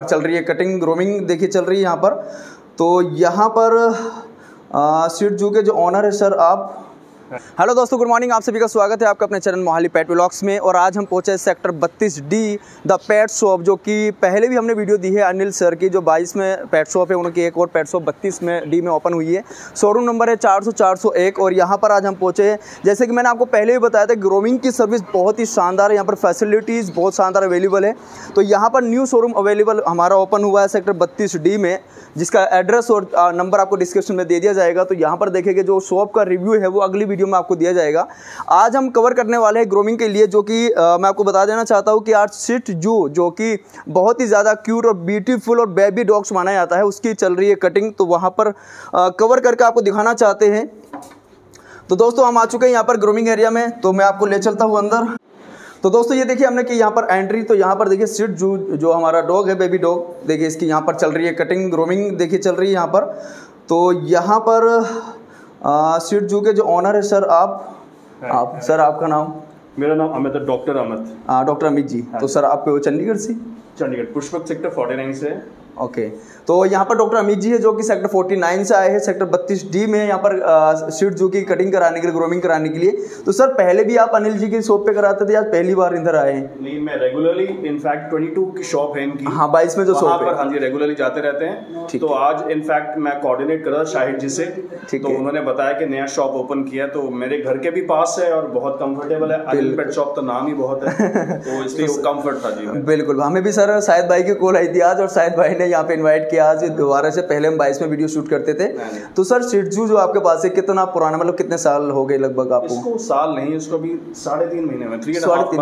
चल रही है कटिंग ग्रोमिंग देखिए चल रही है यहाँ पर। तो यहाँ पर स्वीट जू के जो ऑनर है सर आप हेलो दोस्तों, गुड मॉर्निंग। आप सभी का स्वागत है आपका अपने चैनल मोहाली पेट व्लॉग्स में। और आज हम पहुँचे sector 32 D the pet shop, जो कि पहले भी हमने वीडियो दी है अनिल सर की, जो 22 में पेट शॉप है, उनकी एक और पेट शॉप बत्तीस में डी में ओपन हुई है। शोरूम नंबर है चार सौ और यहाँ पर आज हम पहुँचे जैसे कि मैंने आपको पहले भी बताया था ग्रोमिंग की सर्विस बहुत ही शानदार है। यहाँ पर फैसिलिटीज़ बहुत शानदार अवेलेबल है। तो यहाँ पर न्यू शोरूम अवेलेबल हमारा ओपन हुआ है सेक्टर बत्तीस डी में, जिसका एड्रेस और नंबर आपको डिस्क्रिप्शन में दे दिया जाएगा। तो यहाँ पर देखेंगे जो शॉप का रिव्यू है, वो अगली वीडियो में आपको दिया जाएगा। आज हम कवर करने वाले हैं ग्रोमिंग के लिए, जो कि मैं आपको बता देना चाहता हूँ कि आज सिट जू जो कि बहुत ही ज़्यादा क्यूट और ब्यूटीफुल और बेबी डॉग्स माना जाता है, उसकी चल रही है कटिंग तो वहाँ पर कवर करके आपको दिखाना चाहते हैं। तो दोस्तों, हम आ चुके हैं यहाँ पर ग्रोमिंग एरिया में तो मैं आपको ले चलता हूँ अंदर। तो दोस्तों, ये देखिए हमने कि यहाँ पर एंट्री तो यहाँ पर देखिए सिट जू जो हमारा डॉग है बेबी डॉग देखिए इसकी यहाँ पर चल रही है कटिंग ग्रोमिंग देखिए चल रही है यहाँ पर। तो यहाँ पर स्वीट जू के जो ऑनर है सर आप? आप सर आपका नाम? मेरा नाम अमित है डॉक्टर अमित। डॉक्टर अमित जी। तो सर आप चंडीगढ़ से? चंडीगढ़ पुष्पक सेक्टर 49 से। ओके तो यहाँ पर डॉक्टर अमित जी है जो कि सेक्टर 49 से आए हैं सेक्टर 32 डी में यहाँ पर सीट जो की कटिंग कराने के लिए ग्रोमिंग कराने के लिए। तो सर पहले भी आप अनिल जी की शॉप पे कराते थे आज पहली बार इधर आए हैं? नहीं मैं रेगुलरली इनफैक्ट 22 की शॉप है इनकी। हाँ बाईस में जो शॉप है। हाँ जी रेगुलरली जाते रहते हैं। तो आज इनफैक्ट मैं कोऑर्डिनेट कर रहा शाहिद जी से। ठीक तो उन्होंने बताया कि नया शॉप ओपन किया तो मेरे घर के भी पास है और बहुत कंफर्टेबल है। अनिल पेट शॉप तो नाम ही बहुत है। तो इसलिए कंफर्ट था जी। बिल्कुल। हमें भी सर शायद भाई की कॉल आई थी आज और शायद भाई ने यहाँ पे इन्वाइट किया आज दोबारा से पहले हम बाईस में वीडियो शूट करते थे। तो सर सिटजू जो आपके पास है कितना पुराना मतलब कितने साल हो गए लगभग आपको? इसको साल नहीं इसको अभी साढ़े तीन महीने में साढ़े तीन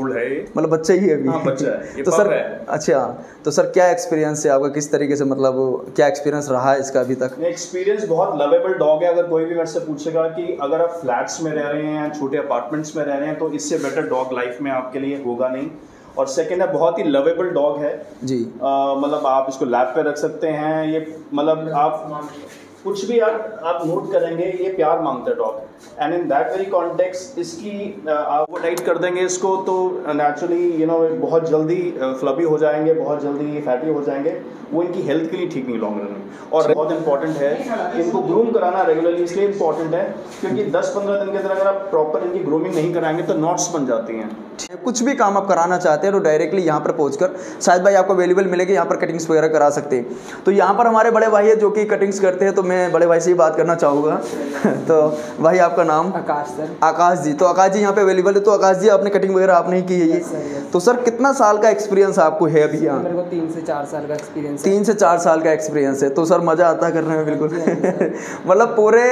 ओल्ड है मतलब बच्चा ही है अभी। हाँ, बच्चा है। तो सर अच्छा तो सर क्या एक्सपीरियंस है आपका? किस तरीके से मतलब क्या एक्सपीरियंस रहा है इसका अभी तक? एक्सपीरियंस बहुत लवेबल डॉग है। अगर कोई भी मेरे से पूछेगा कि अगर आप फ्लैट्स में रह रहे हैं छोटे अपार्टमेंट्स में रह रहे हैं तो इससे बेटर डॉग लाइफ में आपके लिए होगा नहीं। और सेकेंड है बहुत ही लवेबल डॉग है। जी। मतलब आप इसको लैब पे रख सकते हैं। ये मतलब आप कुछ भी आप आप नोट करेंगे ये प्यार माँगता है dog. And in that very context इसकी आप वो डाइट कर देंगे इसको तो नेचुरली यू नो बहुत जल्दी फ्लबी हो जाएँगे बहुत जल्दी फैटी हो जाएँगे। वो इनकी हेल्थ के लिए ठीक नहीं लॉन्ग रन में और बहुत इंपॉर्टेंट है इनको ग्रूम कराना रेगुलरली इसलिए इंपॉर्टेंट है क्योंकि 10-15 दिन के अंदर अगर आप प्रॉपर इनकी ग्रूमिंग नहीं कराएँगे तो नॉट्स बन जाती हैं। कुछ भी काम आप कराना चाहते हैं तो डायरेक्टली यहाँ पर पहुँच शायद भाई आपको अवेलेबल मिलेगी यहाँ पर कटिंग्स वगैरह करा सकते हैं। तो यहाँ पर हमारे बड़े भाई है जो कि कटिंग्स करते हैं तो मैं बड़े भाई से ही बात करना चाहूँगा। तो भाई आपका नाम? आकाश सर। आकाश जी। तो आकाश जी यहाँ पे अवेलेबल है तो आकाश जी आपने कटिंग वगैरह आपने ही की है ये? तो सर कितना साल का एक्सपीरियंस आपको है अभी यहाँ? मेरे को तीन से चार साल का एक्सपीरियंस तीन से चार साल का एक्सपीरियंस है तो सर मज़ा आता है करने में बिल्कुल। मतलब पूरे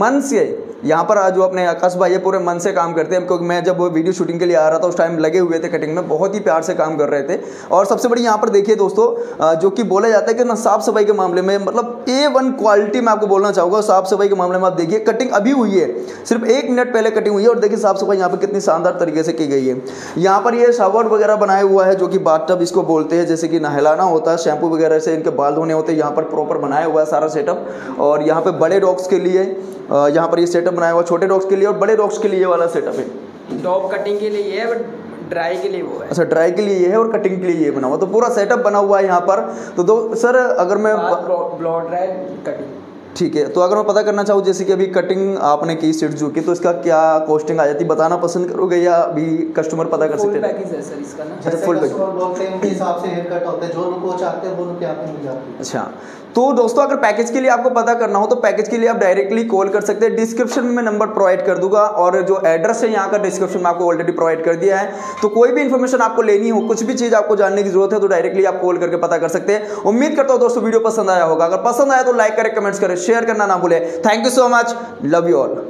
मन से यहाँ पर आज जो अपने आकाश भाई पूरे मन से काम करते हैं, क्योंकि मैं जब वो वीडियो शूटिंग के लिए आ रहा था, उस टाइम लगे हुए थे कटिंग में, बहुत ही प्यार से काम कर रहे थे। और सबसे बड़ी यहाँ पर देखिए दोस्तों जो कि बोला जाता है कि ना साफ़ सफ़ाई के मामले में मतलब ए वन क्वालिटी मैं आपको बोलना चाहूँगा, साफ़ सफ़ाई के मामले में आप देखिए कटिंग अभी हुई है, सिर्फ़ एक मिनट पहले कटिंग हुई है, और देखिए साफ़ सफ़ाई यहाँ पर कितनी शानदार तरीके से की गई है। यहाँ पर ये शावर वगैरह बनाया हुआ है, जो कि बाथटब इसको बोलते हैं, जैसे कि नहलाना होता है शैम्पू वगैरह से इनके बाल धोने होते हैं, यहाँ पर प्रॉपर बनाया हुआ है सारा सेटअप और यहाँ पर बड़े डॉग्स के लिए यहाँ पर ये सेटअप बनाया हुआ छोटे डॉग्स के लिए और बड़े डॉग्स के लिए वाला सेटअप है। डॉग कटिंग के लिए है बट ड्राई के लिए वो है। अच्छा ड्राई के लिए ये है और कटिंग के लिए ये बना हुआ। तो पूरा सेटअप बना हुआ है यहाँ पर। तो दो सर अगर मैं ब्लॉ ड्राई कटिंग ठीक है तो अगर मैं पता करना चाहूँ जैसे कि अभी कटिंग आपने की सीट जू की तो इसका क्या कॉस्टिंग आ जाती? है बताना पसंद करोगे या अभी कस्टमर पता कर सकते हैं? फुल पैकेज बोलते हैं उनके हिसाब से हेयर कट होते हैं जो लोग वो चाहते हैं वो लोग यहाँ पे मिल जाते हैं। अच्छा तो दोस्तों अगर पैकेज के लिए आपको पता करना हो तो पैकेज के लिए आप डायरेक्टली कॉल कर सकते हैं। डिस्क्रिप्शन में नंबर प्रोवाइड कर दूँगा और जो एड्रेस है यहाँ का डिस्क्रिप्शन में आपको ऑलरेडी प्रोवाइड कर दिया है। तो कोई भी इन्फॉर्मेशन आपको लेनी हो कुछ भी चीज़ आपको जानने की ज़रूरत है तो डायरेक्टली आप कॉल करके पता कर सकते हैं। उम्मीद करता हूँ दोस्तों वीडियो पसंद आया होगा। अगर पसंद आया तो लाइक करें कमेंट्स करें शेयर करना ना भूले। Thank you so much love you all